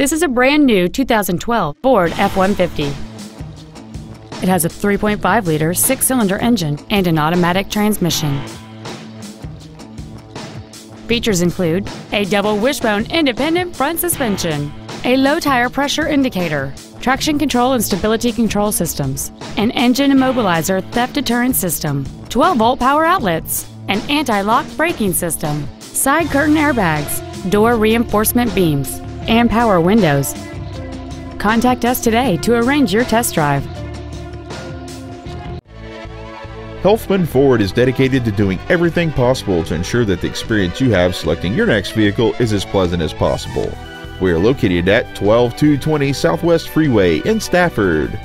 This is a brand new 2012 Ford F-150. It has a 3.5-liter six-cylinder engine and an automatic transmission. Features include a double wishbone independent front suspension, a low tire pressure indicator, traction control and stability control systems, an engine immobilizer theft deterrent system, 12-volt power outlets, an anti-lock braking system, side curtain airbags, door reinforcement beams, and power windows. Contact us today to arrange your test drive. Helfman Ford is dedicated to doing everything possible to ensure that the experience you have selecting your next vehicle is as pleasant as possible. We are located at 12220 Southwest Freeway in Stafford.